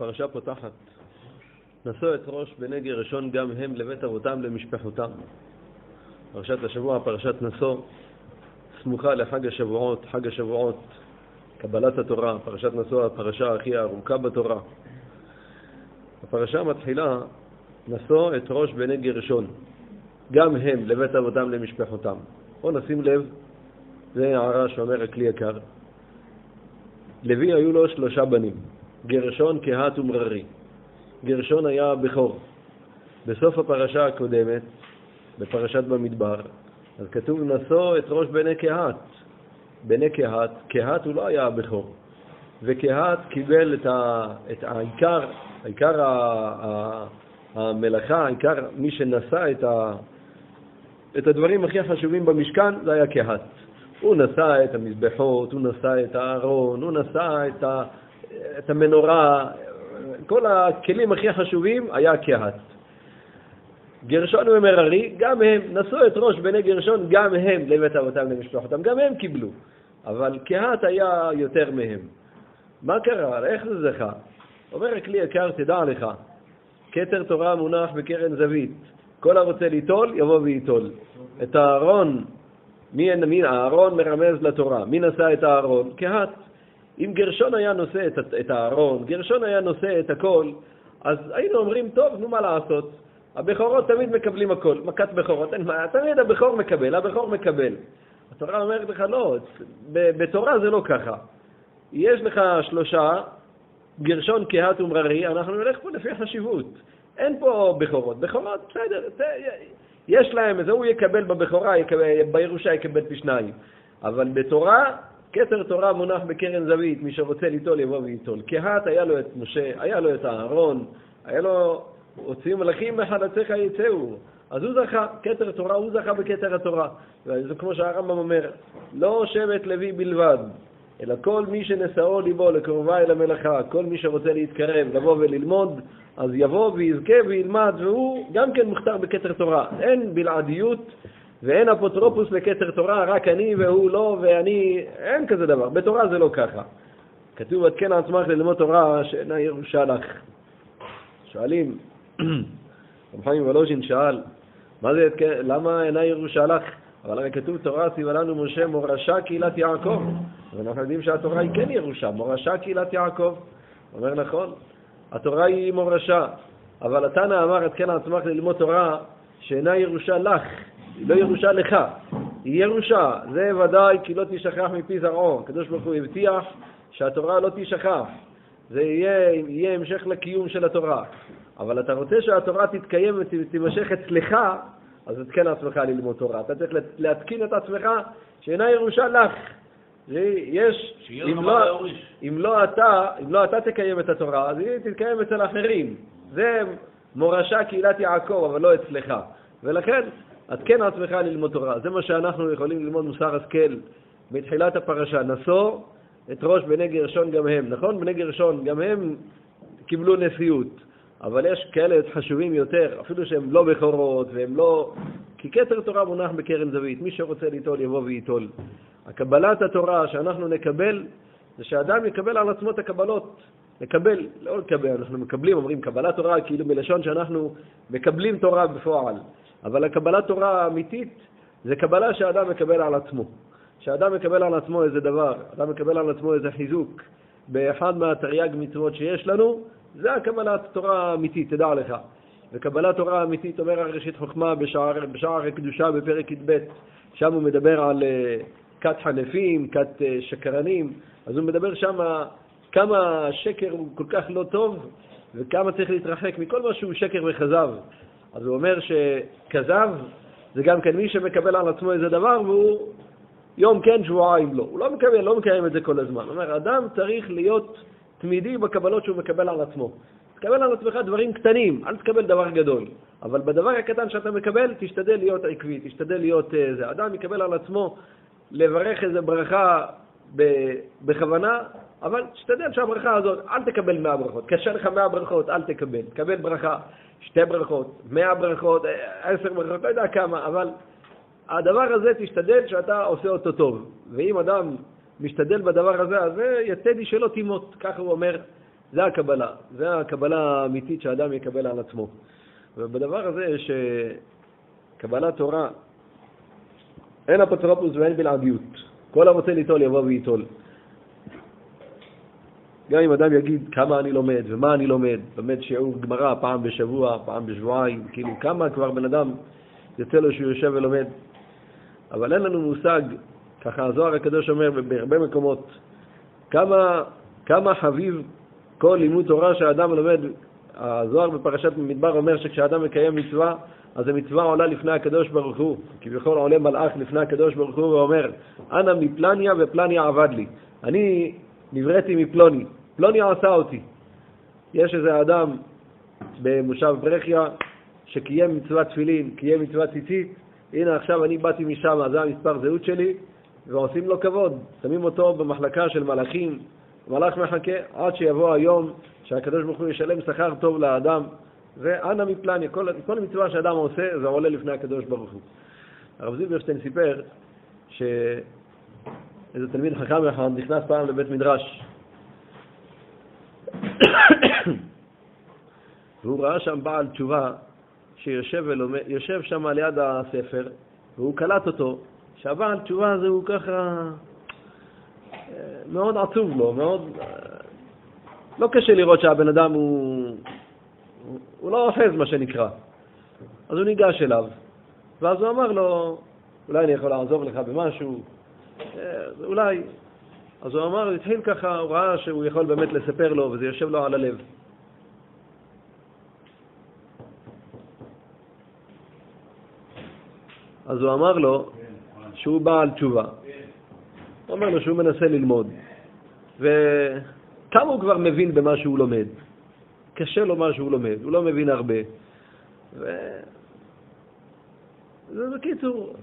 הפרשה פותחת, נשאו את ראש בני גרשון גם הם לבית אבותם למשפחותם. פרשת השבוע, פרשת נשוא, סמוכה לחג השבועות, חג השבועות, קבלת התורה, פרשת נשוא, הפרשה הכי ארוכה בתורה. הפרשה מתחילה, נשוא את ראש בני גרשון, גם הם לבית אבותם למשפחותם. בואו נשים לב, זה הערה שאומר הכלי יקר. לוי היו לו שלושה בנים, גרשון, קהת ומררי. גרשון היה בכור. בסוף הפרשה הקודמת, בפרשת במדבר, אז כתוב נשוא את ראש בני קהת. בני קהת, קהת הוא לא היה הבכור, וקהת קיבל את, ה, את העיקר, העיקר ה, ה, המלאכה, העיקר מי שנשא את, ה, את הדברים הכי חשובים במשכן, זה היה קהת. הוא נשא את המזבחות, הוא נשא את הארון, הוא נשא את, ה, את המנורה, כל הכלים הכי חשובים היה קהת. גרשון ומררי, גם הם נשאו את ראש בני גרשון, גם הם לבית אבותם למשפחתם, גם הם קיבלו, אבל קהת היה יותר מהם. מה קרה? איך זה זכה? אומר הכלי יקר, תדע לך, כתר תורה מונח בקרן זווית, כל הרוצה ליטול, יבוא וייטול. את הארון, מי, מי הארון מרמז לתורה, מי נשא את הארון? קהת. אם גרשון היה נושא את, את הארון, גרשון היה נושא את הכל, אז היינו אומרים, טוב, נו מה לעשות, הבכורות תמיד מקבלים הכל, מכת בכורות, אין מה, תמיד הבכור מקבל, הבכור מקבל. התורה אומרת לך, לא, בתורה זה לא ככה. יש לך שלושה, גרשון, קהת ומררי, אנחנו נלך פה לפי חשיבות. אין פה בכורות. בכורות, בסדר, יש להם, זה הוא יקבל בבכורה, בירושה יקבל פי שניים. אבל בתורה, כתר תורה מונח בקרן זווית, מי שרוצה ליטול יבוא וייטול. קהת היה לו את משה, היה לו את אהרון, היה לו, הוציאו מלאכים מחלציך יצאו. אז הוא זכה, כתר תורה, הוא זכה בכתר התורה. וזה כמו שהרמב"ם אומר, לא שבט לוי בלבד, אלא כל מי שנשאו ליבו לקרובה אל המלאכה, כל מי שרוצה להתקרב, לבוא וללמוד, אז יבוא ויזכה וילמד, והוא גם כן מוכתר בכתר תורה. אין בלעדיות ואין אפוטרופוס לכתר תורה, רק אני והוא לא, ואני, אין כזה דבר. בתורה זה לא ככה. כתוב, עד כן עצמך ללמוד תורה שאינה ירושה לך. שואלים, רב חיים וולוז'ין שאל, מה זה, למה אינה ירושה לך? אבל הרי כתוב תורה ציווה לנו משה מורשה קהילת יעקב. ואנחנו יודעים שהתורה היא כן ירושה, מורשה קהילת יעקב. אומר נכון, התורה היא מורשה, אבל התנא אמר עד כן עצמך ללמוד תורה שאינה ירושה לך, היא לא ירושה לך, היא ירושה, זה ודאי כי לא תשכח מפי זרעו. הקדוש ברוך הוא הבטיח שהתורה לא תשכח, זה יהיה, יהיה המשך לקיום של התורה. אבל אתה רוצה שהתורה תתקיים ותימשך אצלך, אז תתקן עצמך ללמוד תורה. אתה צריך להתקין את עצמך שאינה ירושה לך. יש, אם לא, אם, לא אתה, אם לא אתה תקיים את התורה, אז היא תתקיים אצל אחרים. זה מורשה קהילת יעקב, אבל לא אצלך. ולכן, עדכן עצמך ללמוד תורה. זה מה שאנחנו יכולים ללמוד מוסר השכל בתחילת הפרשה. נשוא את ראש בני גרשון גם הם. נכון? בני גרשון גם הם קיבלו נשיאות. אבל יש כאלה חשובים יותר, אפילו שהם לא בכורות והם לא... כי כתר תורה מונח בקרן זווית, מי שרוצה ליטול יבוא וייטול. הקבלת התורה שאנחנו נקבל, זה שאדם יקבל על עצמו את הקבלות. לקבל, לא לקבל, אנחנו מקבלים, אומרים קבלת תורה כאילו מלשון שאנחנו מקבלים תורה בפועל. אבל הקבלת תורה האמיתית זה קבלה שאדם מקבל על עצמו. שאדם מקבל על עצמו איזה דבר, אדם מקבל על עצמו איזה חיזוק באחד מהתרי"ג מצוות שיש לנו, זה הקבלת תורה האמיתית, תדע לך. וקבלת תורה אמיתית אומר הראשית חוכמה בשער, בשער הקדושה בפרק י"ב, שם הוא מדבר על uh, כת חנפים, כת uh, שקרנים, אז הוא מדבר שם כמה שקר הוא כל כך לא טוב וכמה צריך להתרחק מכל מה שהוא שקר וכזב. אז הוא אומר שכזב זה גם כן מי שמקבל על עצמו איזה דבר והוא יום כן, שבועיים לא. הוא לא מקבל, לא מקיים את זה כל הזמן. הוא אומר, אדם צריך להיות תמידי בקבלות שהוא מקבל על עצמו. תקבל על עצמך דברים קטנים, אל תקבל דבר גדול. אבל בדבר הקטן שאתה מקבל, תשתדל להיות עקבי, תשתדל להיות אה, זה. אדם יקבל על עצמו לברך איזה ברכה בכוונה, אבל תשתדל שהברכה הזאת, אל תקבל מאה ברכות. קשה לך מאה ברכות, אל תקבל. תקבל ברכה, שתי ברכות, מאה ברכות, אה, עשר ברכות, לא יודע כמה, אבל הדבר הזה, תשתדל שאתה עושה אותו טוב. ואם אדם משתדל בדבר הזה, אז זה יתדי שלא תימות, ככה הוא אומר זה הקבלה, זה הקבלה האמיתית שאדם יקבל על עצמו. ובדבר הזה שקבלת תורה, אין אפוטרופוס ואין בלעדיות. כל הרוצה ליטול יבוא וייטול. גם אם אדם יגיד כמה אני לומד ומה אני לומד, לומד שיעור גמרא פעם בשבוע, פעם בשבועיים, כאילו כמה כבר בן אדם יוצא לו שהוא יושב ולומד. אבל אין לנו מושג, ככה הזוהר הקדוש אומר בהרבה מקומות, כמה, כמה חביב כל לימוד תורה שהאדם לומד. הזוהר בפרשת במדבר אומר שכשאדם מקיים מצווה, אז המצווה עולה לפני הקדוש ברוך הוא. כביכול עולה מלאך לפני הקדוש ברוך הוא ואומר, אנא מפלניה ופלניה עבד לי. אני נבראתי מפלוני, פלוני עשה אותי. יש איזה אדם במושב ברכיה שקיים מצוות תפילין, קיים מצוות ציצית, הנה עכשיו אני באתי משם, זה המספר זהות שלי, ועושים לו כבוד. שמים אותו במחלקה של מלאכים, מלאך מחכה עד שיבוא היום שהקדוש ברוך הוא ישלם שכר טוב לאדם, ואנא מפלניה, כל, כל מצווה שאדם עושה זה עולה לפני הקדוש ברוך הוא. הרב זילברשטיין סיפר שאיזה תלמיד חכם אחד נכנס פעם לבית מדרש והוא ראה שם בעל תשובה שיושב ולומד, יושב שם ליד הספר, והוא קלט אותו, שהבעל תשובה הזה הוא ככה אה, מאוד עצוב לו, מאוד... אה, לא קשה לראות שהבן אדם הוא... הוא לא אוחז, מה שנקרא. אז הוא ניגש אליו, ואז הוא אמר לו, אולי אני יכול לעזור לך במשהו, אה, אולי. אז הוא אמר, התחיל ככה, הוא ראה שהוא יכול באמת לספר לו, וזה יושב לו על הלב. אז הוא אמר לו שהוא בעל תשובה. הוא אומר לו שהוא מנסה ללמוד. וכמה הוא כבר מבין במה שהוא לומד? קשה לו מה שהוא לומד, הוא לא מבין הרבה. ו... זה בקיצור,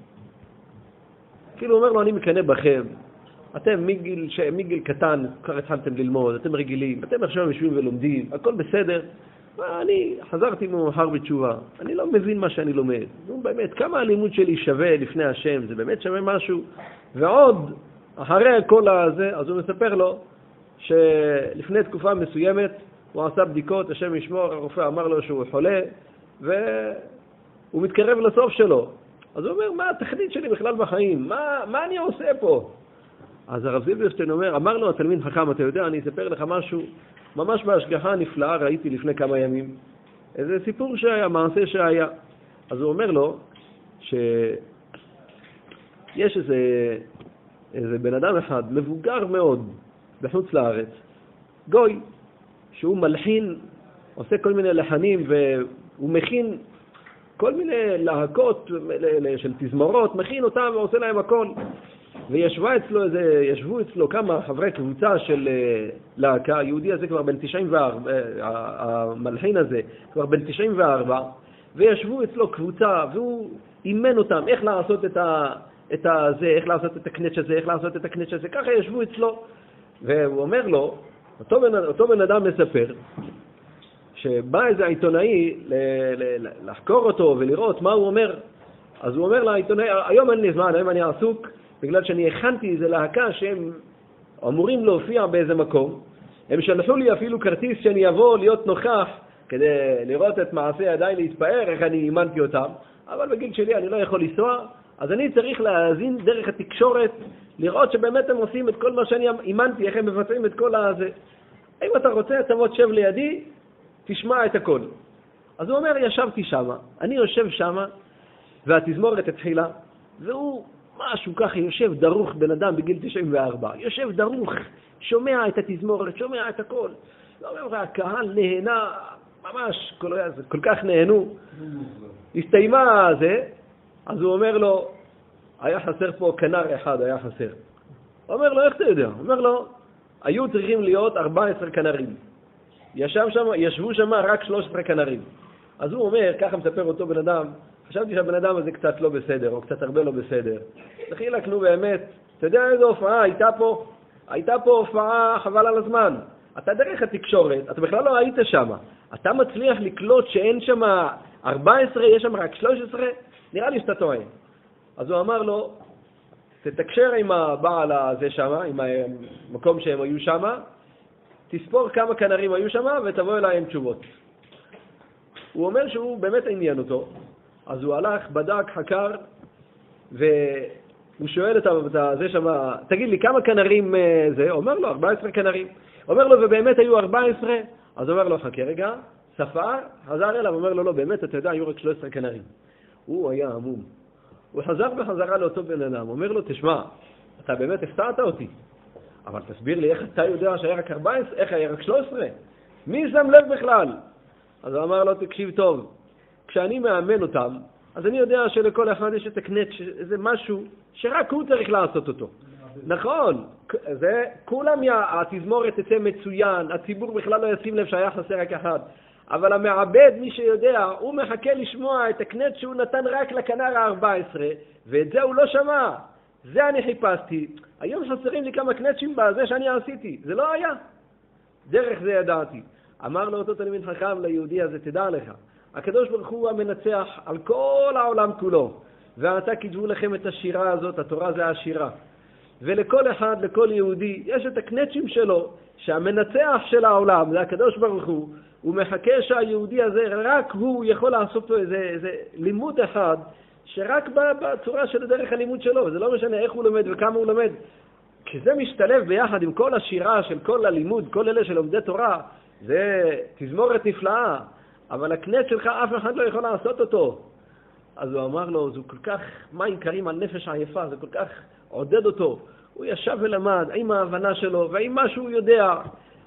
כאילו הוא אומר לו, אני מקנא בכם. אתם מגיל, ש... מגיל קטן כבר התחלתם ללמוד, אתם רגילים, אתם עכשיו יושבים ולומדים, הכל בסדר. אני חזרתי מאוחר בתשובה, אני לא מבין מה שאני לומד. נו באמת, כמה הלימוד שלי שווה לפני השם, זה באמת שווה משהו? ועוד, אחרי כל הזה, אז הוא מספר לו שלפני תקופה מסוימת הוא עשה בדיקות, השם ישמור, הרופא אמר לו שהוא חולה, והוא מתקרב לסוף שלו. אז הוא אומר, מה התכלית שלי בכלל בחיים? מה, מה אני עושה פה? אז הרב זילברשטיין אומר, אמר לו התלמיד חכם, אתה יודע, אני אספר לך משהו, ממש בהשגחה נפלאה ראיתי לפני כמה ימים, איזה סיפור שהיה, מעשה שהיה. אז הוא אומר לו שיש איזה, איזה בן אדם אחד, מבוגר מאוד, בחוץ לארץ, גוי, שהוא מלחין, עושה כל מיני לחנים והוא מכין כל מיני להקות של תזמורות, מכין אותם ועושה להם הכל. וישבה אצלו איזה, ישבו אצלו כמה חברי קבוצה של uh, להקה, היהודי הזה כבר בן 94, uh, המלחין הזה כבר בן 94, וישבו אצלו קבוצה, והוא אימן אותם איך לעשות את, ה, את הזה, איך לעשות את הקנץ' הזה, איך לעשות את הקנץ' הזה, ככה ישבו אצלו, והוא אומר לו, אותו בן, אותו בן אדם מספר, שבא איזה עיתונאי ל, ל, לחקור אותו ולראות מה הוא אומר, אז הוא אומר לעיתונאי, היום אין לי זמן, היום אני עסוק, בגלל שאני הכנתי איזה להקה שהם אמורים להופיע באיזה מקום. הם שלחו לי אפילו כרטיס שאני אבוא להיות נוכח כדי לראות את מעשה ידיי להתפאר, איך אני אימנתי אותם, אבל בגיל שלי אני לא יכול לנסוע, אז אני צריך להאזין דרך התקשורת, לראות שבאמת הם עושים את כל מה שאני אימנתי, איך הם מבצעים את כל הזה. אם אתה רוצה, תבוא תשב לידי, תשמע את הכל. אז הוא אומר, ישבתי שמה, אני יושב שמה, והתזמורת התחילה, והוא משהו ככה, יושב דרוך בן אדם בגיל 94, יושב דרוך, שומע את התזמורת, שומע את הכל. והקהל נהנה, ממש, כל, כל כך נהנו. הסתיימה זה, אז הוא אומר לו, היה חסר פה כנר אחד, היה חסר. הוא אומר לו, איך אתה יודע? הוא אומר לו, היו צריכים להיות 14 כנרים. ישב שם, ישבו שם רק 13 כנרים. אז הוא אומר, ככה מספר אותו בן אדם, חשבתי שהבן אדם הזה קצת לא בסדר, או קצת הרבה לא בסדר. דחילק, נו באמת, אתה יודע איזו הופעה הייתה פה? הייתה פה הופעה חבל על הזמן. אתה דרך התקשורת, אתה בכלל לא היית שם. אתה מצליח לקלוט שאין שם 14, יש שם רק 13? נראה לי שאתה טועה. אז הוא אמר לו, תתקשר עם הבעל הזה שם, עם המקום שהם היו שם, תספור כמה כנרים היו שם ותבוא אליי עם תשובות. הוא אומר שהוא באמת עניין אותו, אז הוא הלך, בדק, חקר, והוא שואל את זה שם, תגיד לי, כמה כנרים אה, זה? אומר לו, 14 כנרים. אומר לו, ובאמת היו 14? אז אומר לו, חכה רגע, ספר, חזר אליו, אומר לו, לא, באמת, אתה יודע, היו רק 13 כנרים. הוא היה עמום. הוא חזר בחזרה לאותו בן אדם, אומר לו, תשמע, אתה באמת הפתעת אותי, אבל תסביר לי איך אתה יודע שהיה רק 14, איך היה רק 13? מי שם לב בכלל? אז הוא אמר לו, תקשיב טוב, כשאני מאמן אותם, אז אני יודע שלכל אחד יש את הקנט, זה משהו שרק הוא צריך לעשות אותו. נכון, זה, כולם, התזמורת תצא מצוין, הציבור בכלל לא ישים לב שהיה חסר רק אחד. אבל המעבד, מי שיודע, הוא מחכה לשמוע את הקנט שהוא נתן רק לכנר ה-14, ואת זה הוא לא שמע. זה אני חיפשתי. היום חסרים לי כמה קנצ'ים בזה שאני עשיתי. זה לא היה. דרך זה ידעתי. אמר לו אותו תלמיד חכם ליהודי הזה, תדע לך, הקדוש ברוך הוא המנצח על כל העולם כולו. ועתה כתבו לכם את השירה הזאת, התורה זה השירה. ולכל אחד, לכל יהודי, יש את הקנצ'ים שלו, שהמנצח של העולם, זה הקדוש ברוך הוא, הוא מחכה שהיהודי הזה, רק הוא יכול לעשות לו איזה, איזה לימוד אחד, שרק בצורה של דרך הלימוד שלו, וזה לא משנה איך הוא לומד וכמה הוא לומד. כשזה משתלב ביחד עם כל השירה של כל הלימוד, כל אלה שלומדי תורה, זה תזמורת נפלאה, אבל הקנט שלך אף אחד לא יכול לעשות אותו. אז הוא אמר לו, זה כל כך מים קרים על נפש עייפה, זה כל כך עודד אותו. הוא ישב ולמד עם ההבנה שלו ועם מה שהוא יודע.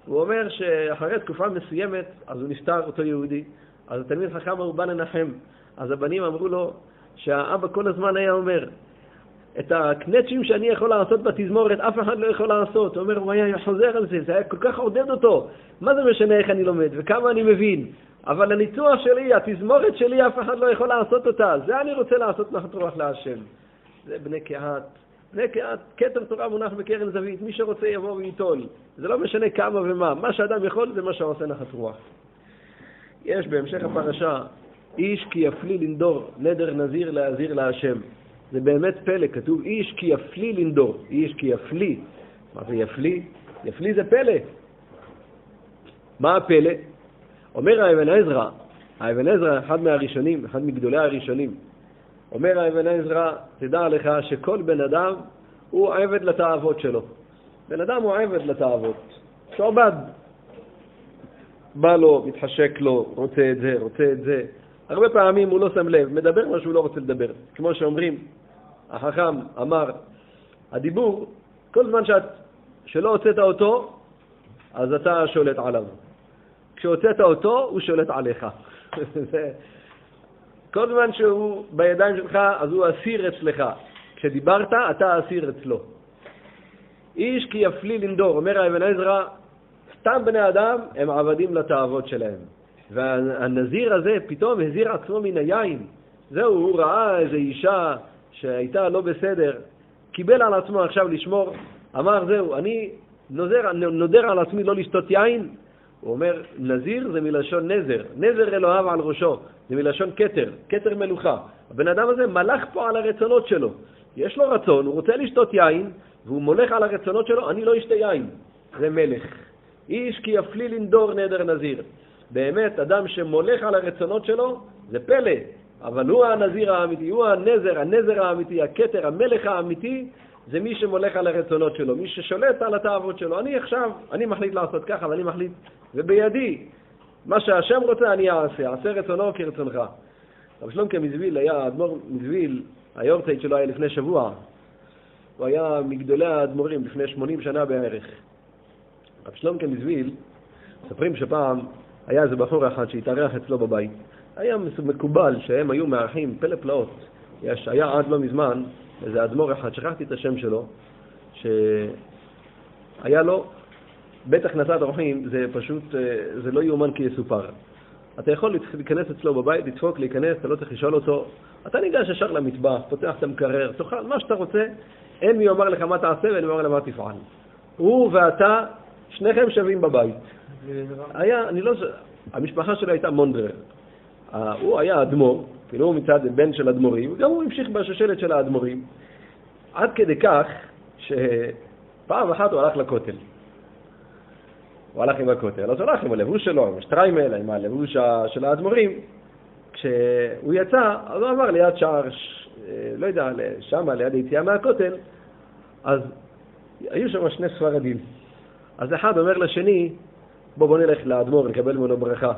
הוא אומר שאחרי תקופה מסוימת, אז הוא נפטר, אותו יהודי, אז התלמיד חכם הוא בא לנחם. אז הבנים אמרו לו שהאבא כל הזמן היה אומר, את הקנצ'ים שאני יכול לעשות בתזמורת, אף אחד לא יכול לעשות. הוא אומר, הוא היה חוזר על זה, זה היה כל כך עודד אותו. מה זה משנה איך אני לומד וכמה אני מבין? אבל הניצוח שלי, התזמורת שלי, אף אחד לא יכול לעשות אותה. זה אני רוצה לעשות נחת רוח להשם. זה בני קהת. בני קהת, כתר תורה מונח בקרן זווית, מי שרוצה יבוא וייטול. זה לא משנה כמה ומה. מה שאדם יכול זה מה שעושה נחת רוח. יש בהמשך הפרשה, איש כי יפלי לנדור, נדר נזיר להזיר להשם. זה באמת פלא, כתוב איש כי יפלי לנדור, איש כי יפלי. מה זה יפלי? יפלי זה פלא. מה הפלא? אומר האבן עזרא, האבן עזרא, אחד מהראשונים, אחד מגדולי הראשונים, אומר האבן עזרא, תדע לך שכל בן אדם הוא עבד לתאוות שלו. בן אדם הוא עבד לתאוות, שעובד. בא לו, מתחשק לו, רוצה את זה, רוצה את זה. הרבה פעמים הוא לא שם לב, מדבר מה שהוא לא רוצה לדבר. כמו שאומרים, החכם אמר, הדיבור, כל זמן שאת, שלא הוצאת אותו, אז אתה שולט עליו. כשהוצאת אותו, הוא שולט עליך. כל זמן שהוא בידיים שלך, אז הוא אסיר אצלך. כשדיברת, אתה אסיר אצלו. איש כי יפלי לנדור, אומר האבן עזרא, סתם בני אדם הם עבדים לתאוות שלהם. והנזיר הזה פתאום הזיר עצמו מן היין. זהו, הוא ראה איזו אישה שהייתה לא בסדר, קיבל על עצמו עכשיו לשמור, אמר זהו, אני נוזר, נודר על עצמי לא לשתות יין. הוא אומר, נזיר זה מלשון נזר, נזר אלוהיו על ראשו, זה מלשון כתר, כתר מלוכה. הבן אדם הזה מלך פה על הרצונות שלו. יש לו רצון, הוא רוצה לשתות יין, והוא מולך על הרצונות שלו, אני לא אשתה יין. זה מלך. איש כי יפלי לנדור נדר נזיר. באמת, אדם שמולך על הרצונות שלו, זה פלא. אבל הוא הנזיר האמיתי, הוא הנזר, הנזר האמיתי, הכתר, המלך האמיתי, זה מי שמולך על הרצונות שלו, מי ששולט על התאוות שלו. אני עכשיו, אני מחליט לעשות ככה ואני מחליט, ובידי, מה שהשם רוצה אני אעשה, אעשה רצונו כרצונך. רב שלומקה מזוויל היה, אדמו"ר מזוויל, היורצייט שלו היה לפני שבוע. הוא היה מגדולי האדמו"רים לפני 80 שנה בערך. רב שלומקה מזוויל, מספרים שפעם היה איזה בחור אחד שהתארח אצלו בבית. היה מקובל שהם היו מארחים פלא פלאות. יש, היה עד לא מזמן איזה אדמו"ר אחד, שכחתי את השם שלו, שהיה לו בית הכנסת אורחים, זה פשוט, אה, זה לא יאומן כי יסופר. אתה יכול להיכנס אצלו בבית, לדפוק, להיכנס, אתה לא צריך לשאול אותו. אתה ניגש ישר למטבח, פותח את המקרר, תאכל מה שאתה רוצה, אין מי יאמר לך מה תעשה ואין מי יאמר לך מה תפעל. הוא ואתה, שניכם שווים בבית. היה, אני לא... המשפחה שלו הייתה מונדרר. הוא היה אדמו"ר, כאילו הוא מצד בן של אדמו"רים, גם הוא המשיך בשושלת של האדמו"רים, עד כדי כך שפעם אחת הוא הלך לכותל. הוא הלך עם הכותל, אז הוא הלך עם הלבוש שלו, עם השטריימל, עם הלבוש של האדמו"רים. כשהוא יצא, אז הוא עבר ליד שער, אה, לא יודע, שם, ליד היציאה מהכותל, אז היו שם שני ספרדים. אז אחד אומר לשני, בוא בוא נלך לאדמו"ר, נקבל ממנו ברכה.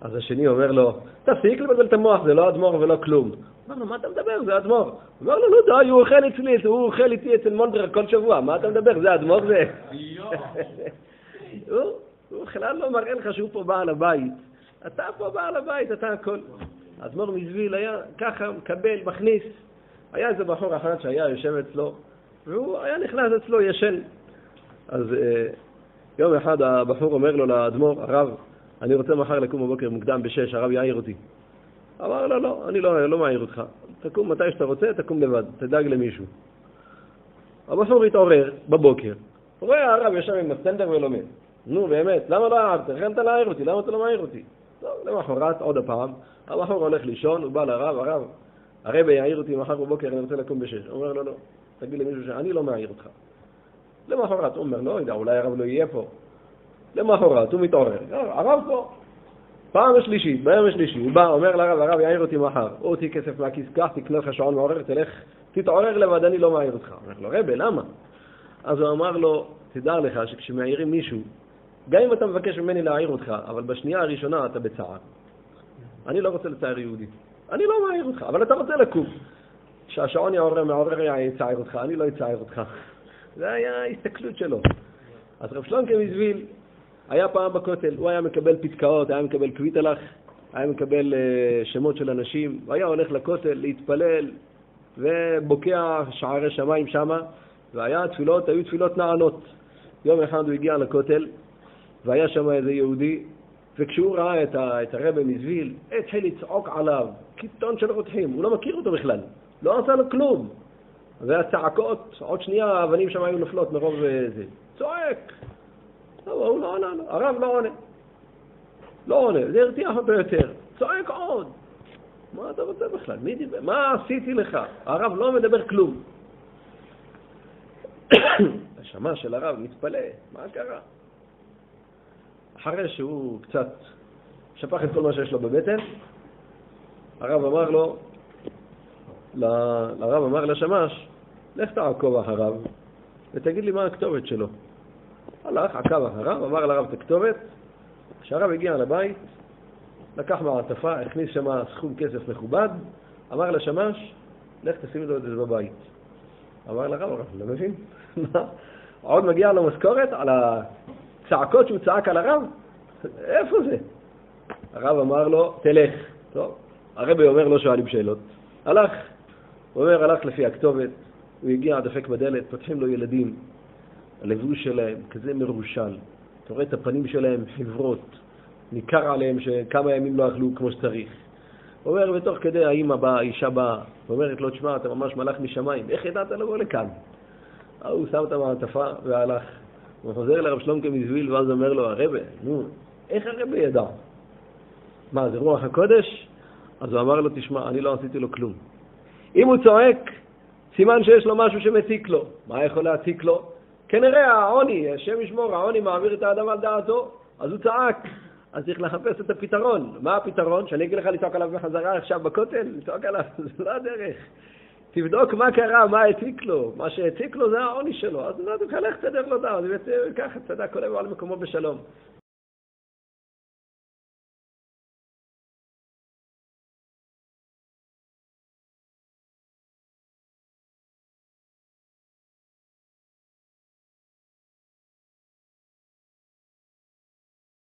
אז השני אומר לו, תפסיק לבלבל את המוח, זה לא אדמו"ר ולא כלום. אמר לו, מה אתה מדבר? זה אדמו"ר. הוא אומר לו, לא די, הוא אוכל אצלי, הוא אוכל איתי אצל מונדר כל שבוע, מה אתה מדבר? זה אדמו"ר זה? הוא בכלל לא מראה לך שהוא פה בעל הבית. אתה פה בעל הבית, אתה הכל. אדמו"ר מזוויל היה ככה מקבל, מכניס. היה איזה בחור אחד שהיה יושב אצלו, והוא היה נכנס אצלו ישן. אז אה, יום אחד הבחור אומר לו לאדמו"ר, הרב, אני רוצה מחר לקום בבוקר מוקדם בשש, הרב יעיר אותי. אמר לו, לא, אני לא, לא מעיר אותך. תקום מתי שאתה רוצה, תקום לבד, תדאג למישהו. הבחור התעורר בבוקר, רואה הרב יושב עם הסטנדר ולומד. נו, באמת, למה לא הערת? החלטת להעיר אותי, למה אתה לא מעיר אותי? טוב, למחרת, עוד הפעם, הבחור הולך לישון, הוא בא לרב, הרב, הרבי יעיר אותי מחר בבוקר, אני רוצה לקום בשש. הוא אומר לו, לא, תגיד למישהו שאני לא מעיר אותך. למחרת הוא אומר, לא יודע, אולי הרב לא יהיה פה. למחרת הוא מתעורר, הרב פה. פעם השלישית, ביום השלישי, הוא בא, אומר לרב, הרב יעיר אותי מחר, או אותי כסף מהכיס, קח, תקנה לך שעון מעורר, תלך, תתעורר לבד, אני לא מעיר אותך. אומר לו, רבי, למה? אז הוא אמר לו, תדע לך שכשמעירים מישהו, גם אם אתה מבקש ממני להעיר אותך, אבל בשנייה הראשונה אתה בצער. אני לא רוצה לצער יהודי. אני לא מעיר אותך, אבל אתה רוצה לקום. כשהשעון יעורר, מעורר יצער אותך, אני לא אצער אותך. זה היה ההסתכלות שלו. אז רב שלונקה מזוויל היה פעם בכותל, הוא היה מקבל פתקאות, היה מקבל קוויטלח, היה מקבל uh, שמות של אנשים, היה הולך לכותל להתפלל ובוקע שערי שמיים שמה, והיה תפילות, היו תפילות נענות. יום אחד הוא הגיע לכותל, והיה שם איזה יהודי, וכשהוא ראה את, ה, את הרבי מזוויל, התחיל לצעוק עליו, קיטון של רותחים, הוא לא מכיר אותו בכלל, לא עשה לו כלום. והצעקות, עוד שנייה האבנים שם היו נופלות מרוב אה, זה. צועק. לא, הוא לא עונה לו, הרב לא עונה. לא עונה, זה הרתיח אותו יותר. צועק עוד. מה אתה רוצה בכלל? מי דיבר? מה עשיתי לך? הרב לא מדבר כלום. השמה של הרב מתפלא, מה קרה? אחרי שהוא קצת שפך את כל מה שיש לו בבטן, הרב אמר לו, לרב אמר לשמש, לך תעקוב אחריו ותגיד לי מה הכתובת שלו. הלך, עקב אחריו, אמר לרב את הכתובת, כשהרב הגיע לבית, לקח מעטפה, הכניס שם סכום כסף מכובד, אמר לשמש, לך תשים את זה בבית. אמר לרב, הרב לא מבין, עוד מגיע לו משכורת על הצעקות שהוא צעק על הרב? איפה זה? הרב אמר לו, תלך. טוב, הרבי אומר, לא שואלים שאלות. הלך, הוא אומר, הלך לפי הכתובת, הוא הגיע, דפק בדלת, פותחים לו ילדים, הלבוש שלהם כזה מרושל, אתה רואה את הפנים שלהם חברות, ניכר עליהם שכמה ימים לא אכלו כמו שצריך. אומר, ותוך כדי האימא באה, האישה באה, ואומרת לו, תשמע, אתה ממש מלאך משמיים, איך ידעת לבוא לכאן? הוא שם את המעטפה והלך. הוא חוזר לרב שלומקה מזוויל, ואז אומר לו, הרבה, נו, איך הרבה ידע? מה, זה רוח הקודש? אז הוא אמר לו, תשמע, אני לא עשיתי לו כלום. אם הוא צועק, סימן שיש לו משהו שמציק לו. מה יכול להציק לו? כנראה העוני, השם ישמור, העוני מעביר את האדם על דעתו, אז הוא צעק. אז צריך לחפש את הפתרון. מה הפתרון? שאני אגיד לך לצעוק עליו בחזרה עכשיו בכותל? לצעוק עליו, זה לא הדרך. תבדוק מה קרה, מה הציק לו. מה שהציק לו זה העוני שלו. אז לא, תלך תסדר לו דעת, וככה, תדע, כל דבר על מקומו בשלום.